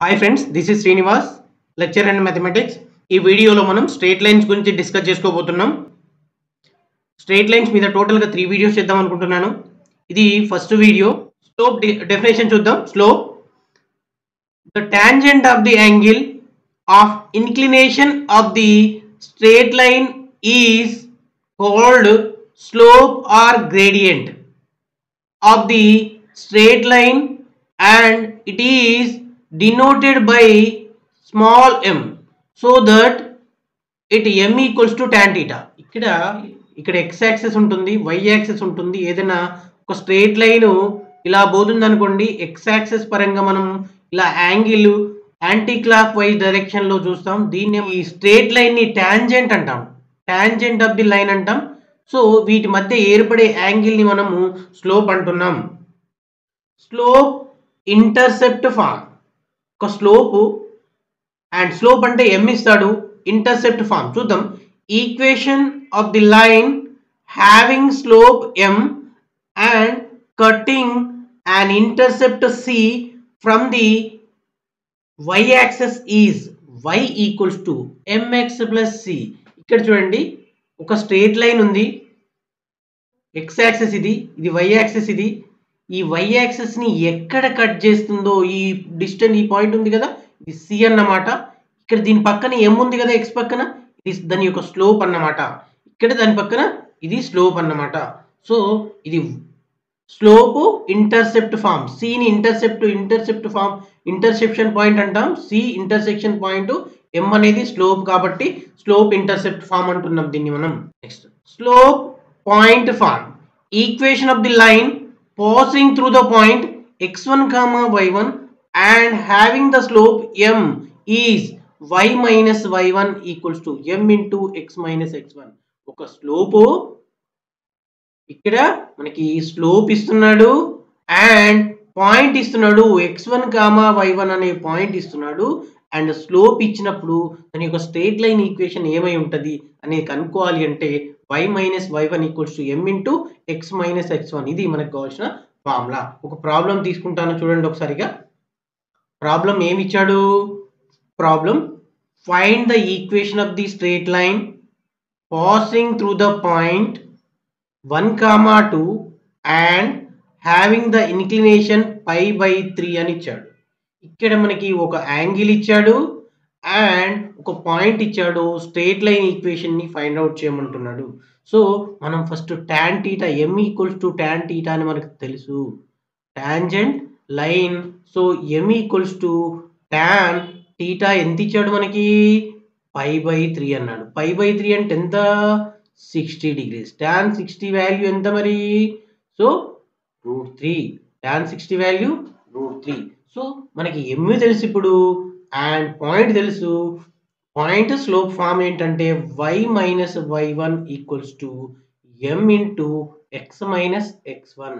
Hi friends this is Srinivas lecture and mathematics ఈ వీడియోలో మనం స్ట్రేట్ లైన్స్ గురించి డిస్కస్ చేసుకోబోతున్నాం. స్ట్రేట్ లైన్స్ మీద టోటల్గా త్రీ వీడియోస్ చేద్దాం అనుకుంటున్నాను. ఇది ఫస్ట్ వీడియో స్లోప్ డెఫినేషన్ చూద్దాం. Slope the tangent of the angle of inclination of the straight line is called slope or gradient of the straight line and it is denoted by small m. So that it m equals to tan theta. ఇక్కడ ఇక్కడ x axis ఉంటుంది y axis ఉంటుంది. ఏదైనా ఒక straight line ఇలా పోతుంది అనుకోండి X access పరంగా మనం ఇలా యాంగిల్ యాంటీ క్లాక్ వైజ్ డైరెక్షన్లో చూస్తాం. దీన్ని ఈ స్ట్రేట్ లైన్ని టాంజెంట్ అంటాం. టాంజెంట్ ఆఫ్ ది లైన్ అంటాం. సో వీటి మధ్య ఏర్పడే యాంగిల్ని మనము స్లోప్ అంటున్నాం. స్లోప్ ఇంటర్సెప్ట్ ఫామ్ ఒక స్లోప్ అండ్ స్లోప్ అంటే ఎం ఇస్తాడు. ఇంటర్సెప్ట్ ఫామ్ చూద్దాం. Equation of the line having slope m and cutting and intercept c from the y axis is y equals to m x plus c ఇక్కడ చూడండి. ఒక straight line ఉంది. X axis ఇది ఇది why access ఇది. ఈ why యాక్సెస్ని ఎక్కడ cut చేస్తుందో ఈ డిస్టెన్స్ ఈ పాయింట్ ఉంది కదా ఇది సి అన్నమాట. ఇక్కడ దీని పక్కన ఎం ఉంది కదా ఎక్స్ పక్కన ఇది దాని యొక్క స్లోప్ అన్నమాట. ఇక్కడ దాని పక్కన ఇది స్లోప్ అన్నమాట. సో ఇది స్లోప్ ఇంటర్సెప్ట్ ఫామ్ సిని intercept intercept form interception point అంటాం. సి ఇంటర్సెక్షన్ పాయింట్ ఎం అనేది స్లోప్ కాబట్టి స్లోప్ ఇంటర్సెప్ట్ ఫామ్ అంటున్నాం దీన్ని మనం. Next slope point form equation of the line passing through the point x one comma y one and slope the slope y is y minus y one equals to m into x minus x one ఒక slope ఇక్కడ మనకి slope ఇస్తున్నాడు and point ఇస్తున్నాడు x one comma y one అనే point ఇస్తున్నాడు and slope ఇచ్చినప్పుడు దాని యొక్క స్ట్రేట్ లైన్ ఈక్వేషన్ ఏమై ఉంటుంది అనేది కనుక్కోవాలి అంటే y minus y one equals to m into x minus x one ఇది మనకు కావాల్సిన ఫార్ములా ఒక ప్రాబ్లం తీసుకుంటాను చూడండి ఒకసారిగా. ప్రాబ్లం ఏమి ఇచ్చాడు problem find the equation of the straight line passing through the point one comma two and having the inclination pi by three అని ఇచ్చాడు. ఇక్కడ మనకి ఒక యాంగిల్ ఇచ్చాడు. అండ్ ఒక పాయింట్ ఇచ్చాడు స్ట్రేట్ లైన్ ఈక్వేషన్ని ఫైండ్ అవుట్ చేయమంటున్నాడు. సో మనం first tan theta m equals to tan theta అని మనకు తెలుసు. Tangent line so m equals to tan theta ఎంత ఇచ్చాడు మనకి? పై బై త్రీ అన్నాడు. పై బై త్రీ అంటే ఎంత? Sixty degrees tan sixty value ఎంత మరి? So root three tan sixty value root three so మనకి ఎమ్మి తెలుసు ఇప్పుడు. అండ్ పాయింట్ తెలుసు పాయింట్ స్లోప్ ఫామ్ ఏంటంటే y minus y one equals to m into x minus x one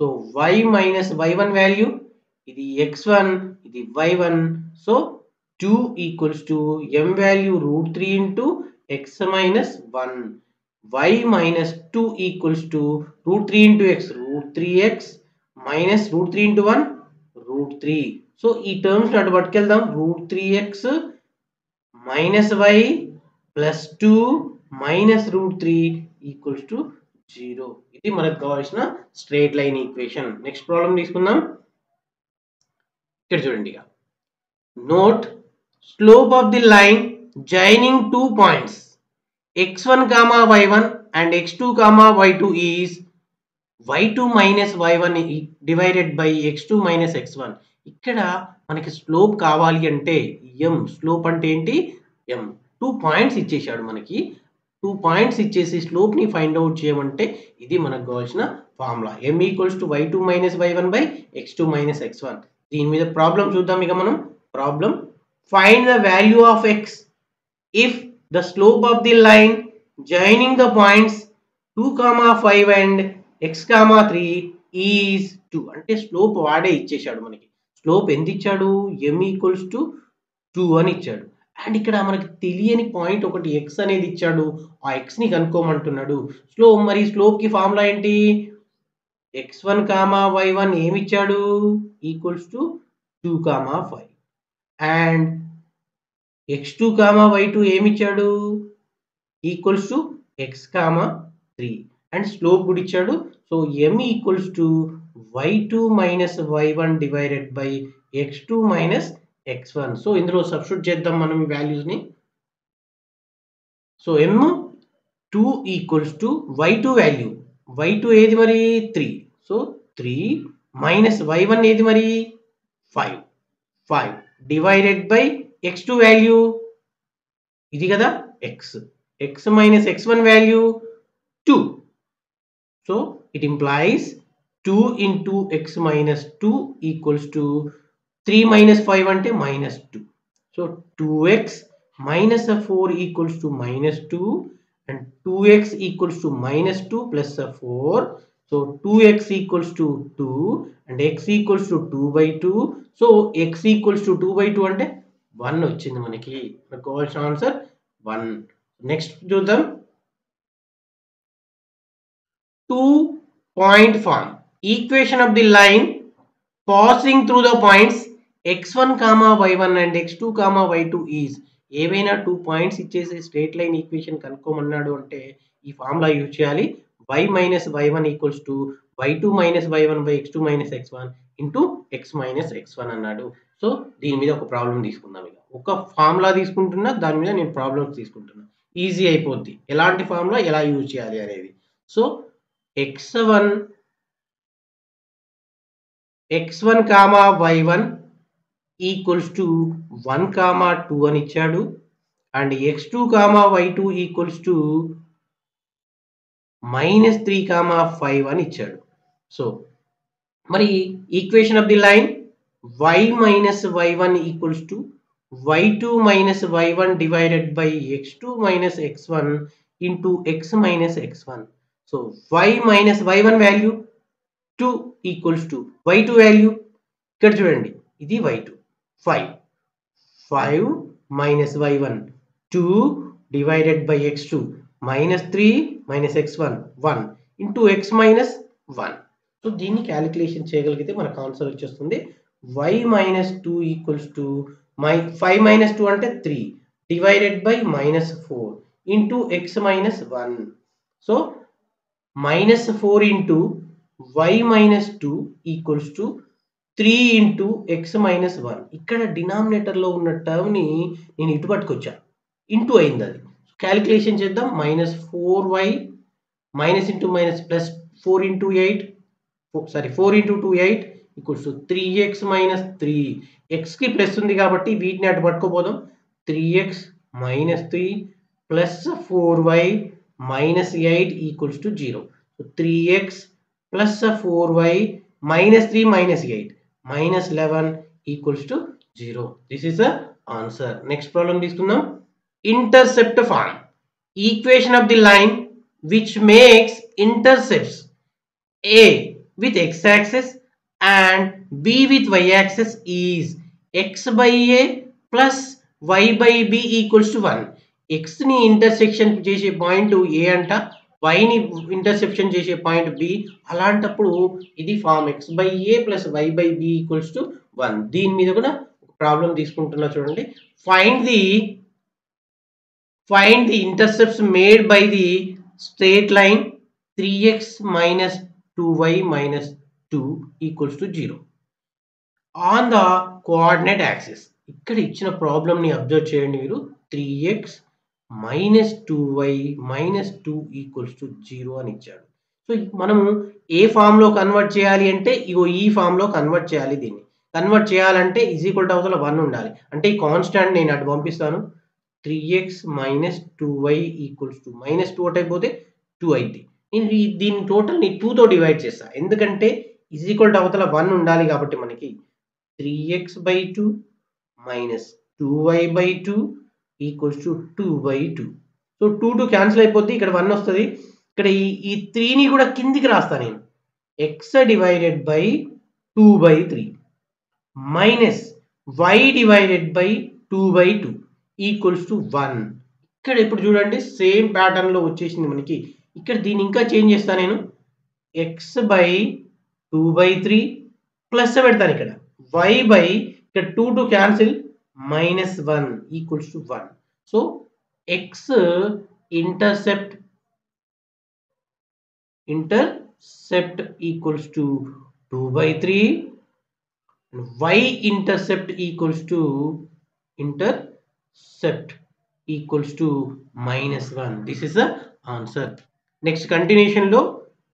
so y minus y one value ఇది x one ఇది y one so two equals to m value root three into x minus one y minus 2 equals to root 3 into x root 3x minus root 3 into 1 root 3 so ఈ terms అటు పట్టుకెళ్దాం root three x minus y plus two minus root three equals to zero ఇది మనకు కావాల్సిన straight line equation next problem తీసుకుందాం ఇక్కడ చూడండి ఇక note slope of the line joining two points x1 comma y1 and x2 comma y2 is y2 minus y1 divided by x2 minus x1 ఇక్కడ మనకి slope కావాలి అంటే ఎం స్లోప్ అంటే ఏంటి? ఎం టూ పాయింట్స్ ఇచ్చేసాడు మనకి. టూ పాయింట్స్ ఇచ్చేసి స్లోప్ని find out చేయమంటే ఇది మనకు కావాల్సిన formula m equals to y two minus y one by x two minus x one దీని మీద ప్రాబ్లం చూద్దాం ఇక మనం. Problem find the value of x if the slope of the line joining the points two comma five and x comma three is two అంటే slope వాడే ఇచ్చేసాడు మనకి. Slope ఎంత ఇచ్చాడు ఎం ఈక్వల్స్ టు టూ అని ఇచ్చాడు. అండ్ ఇక్కడ మనకి తెలియని పాయింట్ ఒకటి ఎక్స్ అనేది ఇచ్చాడు. ఆ ఎక్స్ని కనుక్కోమంటున్నాడు. స్లో మరి స్లోప్కి ఫార్ములా ఏంటి? X one comma y one ఏమి ఇచ్చాడు? Equals to two comma five and x two comma y two ఏమి ఇచ్చాడు? Equals to x comma three and slope కూడా ఇచ్చాడు. So m equals to y two minus y one divided by x two minus x one so ఇందులో substitute చేద్దాం మనం ఈ వాల్యూస్ని so m two equals to y two value y two ఏది మరి? Three so three minus y one ఏది మరి? Five five divided by x two value ఇది కదా x x minus x one value two so it implies two into x minus two equals to three minus five అంటే minus two so two x minus of 4 equals to minus 2 and 2x equals to minus 2 plus of 4 so 2x equals to 2 and x equals to 2 by 2 so x equals to 2 by 2 అంటే 1 వచ్చింది మనకి మనకు కావాల్సిన answer 1 next చూద్దాం two point form equation of the line passing through the points x1 comma y1 and x2 comma y2 is ఏవైనా two points ఇచ్చేసి straight line equation కనుక్కోమన్నాడు అంటే ఈ ఫార్ములా యూజ్ చేయాలి. Y minus y one equals to y two minus y one by x two minus x one into x minus x one అన్నాడు. So దీని మీద ఒక ప్రాబ్లం తీసుకుందాం ఇక. ఒక ఫార్ములా తీసుకుంటున్నా దాని మీద నేను ప్రాబ్లమ్స్ తీసుకుంటున్నా. ఈజీ అయిపోద్ది. ఎలాంటి ఫార్ములా ఎలా యూజ్ చేయాలి అనేది. So x one x one comma y one equals to one comma two అని ఇచ్చాడు. And x two comma y two equals to minus three comma five అని ఇచ్చాడు. సో మరి equation of the line y minus y one equals to y two minus y one divided by x two minus x one into x minus x one so y minus y one value two equals to y two value ఇక్కడ చూడండి ఇది y two five five minus y one two divided by x two minus three minus x one one into x minus one so దీన్ని calculation చేయగలిగితే మనకు answer వచ్చేస్తుంది. Y minus two equals to my five minus two అంటే three divided by minus four into x minus one so minus four into y minus two equals to three into x minus one ఇక్కడ డినామినేటర్లో ఉన్న టర్మ్ని నేను ఇటు పట్టుకొచ్చా? Into అయింది అది. Calculation చేద్దాం. Minus four y minus into minus plus four into eight sorry four into two eight equals to three x minus three ఎక్స్కి plus ఉంది కాబట్టి వీటిని అటు పట్టుకోపోదాం three x minus three plus four y minus eight equals to zero three x plus four y minus three minus eight minus eleven equals to zero this is answer next problem తీసుకుందాం. Intercept form equation of the line which makes intercepts a with x axis and b with y axis is x by a plus y by b equals to one ఎక్స్ని intersection చేసే point a అంట. వైని interception చేసే point b అలాంటప్పుడు ఇది form x by a plus y by b equals to one దీని మీద కూడా problem తీసుకుంటున్నా చూడండి. Find the find the intercepts made by the straight line three x minus two y minus two equals to zero on the coordinate axis ఇక్కడ ఇచ్చిన ప్రాబ్లమ్ని observe చేయండి మీరు. Three x minus two y minus two equals to zero అని ఇచ్చాడు. So మనము ఏ ఫామ్లో convert చేయాలి అంటే ఇగో ఈ ఫామ్లో కన్వర్ట్ చేయాలి దీన్ని. కన్వర్ట్ చేయాలంటే ఈజ్ ఈక్వల్ టు అవతల వన్ ఉండాలి. అంటే ఈ కాన్స్టాంట్ నేను అటు పంపిస్తాను. Three x minus two y equals to minus two అయిపోతే టూ అయింది నేను దీని టోటల్ని టూతో డివైడ్ చేస్తా. ఎందుకంటే ఈజ్ ఈక్వల్ టు అవతల వన్ ఉండాలి కాబట్టి మనకి three x by two minus two y by two equals to two by two. So two two cancel అయిపోద్ది ఇక్కడ వన్ వస్తుంది. ఇక్కడ ఈ ఈ త్రీని కూడా కిందికి రాస్తా నేను. X divided by two by three minus y divided by two by two equals to one ఇక్కడ ఇప్పుడు చూడండి సేమ్ ప్యాటర్న్లో వచ్చేసింది మనకి. ఇక్కడ దీన్ని ఇంకా చేంజ్ చేస్తాను నేను. X by two by three plus పెడతాను ఇక్కడ. వై బై ఇక్కడ two two cancel minus 1 equals to 1. So x intercept intercept equals to 2 by 3 and y intercept equals to intercept equals to minus 1 this is the answer next కంటిన్యూషన్లో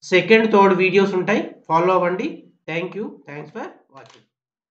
second third videos ఉంటాయి follow అవ్వండి thank you thanks for watching